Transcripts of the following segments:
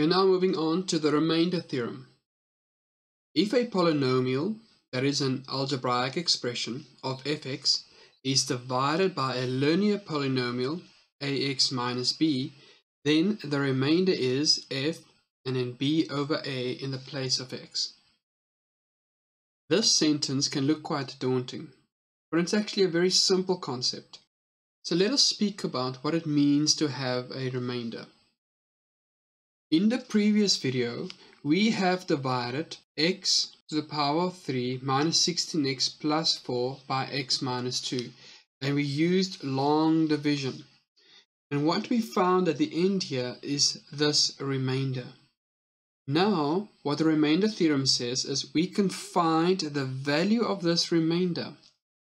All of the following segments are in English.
We're now moving on to the remainder theorem. If a polynomial, that is an algebraic expression of fx, is divided by a linear polynomial ax minus b, then the remainder is f and then b over a in the place of x. This sentence can look quite daunting, but it's actually a very simple concept. So let us speak about what it means to have a remainder. In the previous video, we have divided x to the power of 3 minus 16x plus 4 by x minus 2, and we used long division. And what we found at the end here is this remainder. Now, what the remainder theorem says is we can find the value of this remainder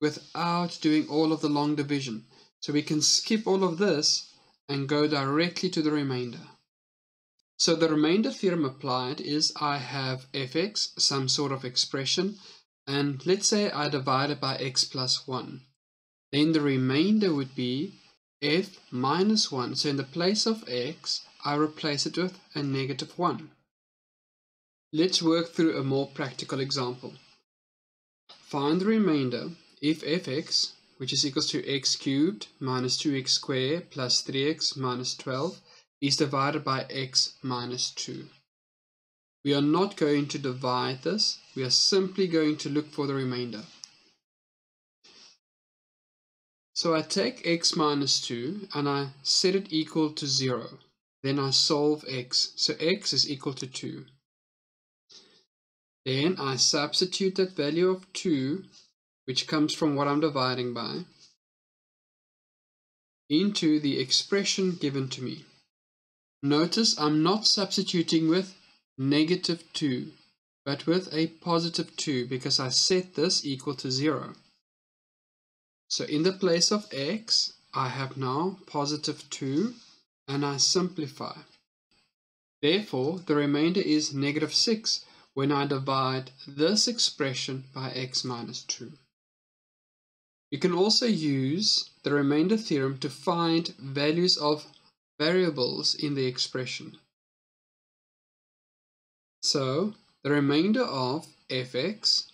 without doing all of the long division. So we can skip all of this and go directly to the remainder. So the remainder theorem applied is I have fx, some sort of expression, and let's say I divide it by x plus 1. Then the remainder would be f minus 1. So in the place of x, I replace it with a negative 1. Let's work through a more practical example. Find the remainder if fx, which is equals to x cubed minus 2x squared plus 3x minus 12 is divided by x minus 2. We are not going to divide this, we are simply going to look for the remainder. So I take x minus 2 and I set it equal to 0. Then I solve x, so x is equal to 2. Then I substitute that value of 2, which comes from what I'm dividing by, into the expression given to me. Notice I'm not substituting with negative 2, but with a positive 2 because I set this equal to 0. So in the place of x, I have now positive 2 and I simplify. Therefore, the remainder is negative 6 when I divide this expression by x minus 2. You can also use the remainder theorem to find values of variables in the expression. So the remainder of fx,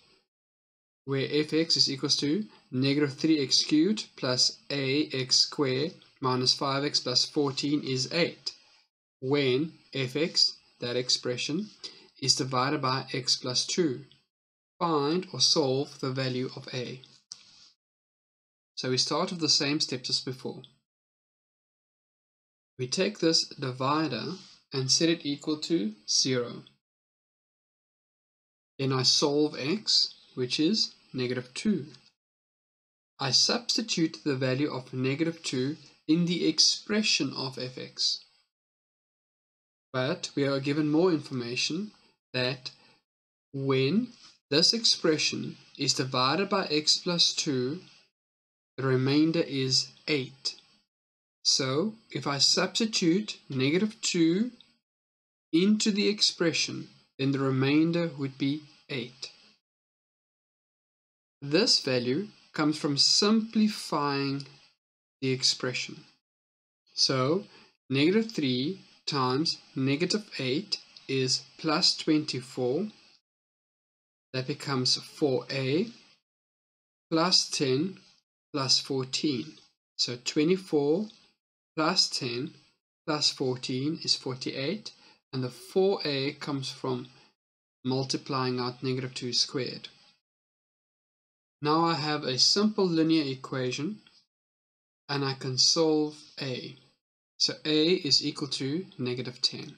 where fx is equals to negative 3x cubed plus ax squared minus 5x plus 14 is 8, when fx, that expression, is divided by x plus 2. Find or solve the value of a. So we start with the same steps as before. We take this divider and set it equal to 0. Then I solve x, which is negative 2. I substitute the value of negative 2 in the expression of fx. But we are given more information that when this expression is divided by x plus 2, the remainder is 8. So if I substitute negative 2 into the expression, then the remainder would be 8. This value comes from simplifying the expression. So negative 3 times negative 8 is plus 24. That becomes 4a plus 10 plus 14. So 24 plus 10 plus 14 is 48 and the 4a comes from multiplying out negative 2 squared. Now I have a simple linear equation and I can solve a. So a is equal to negative 10.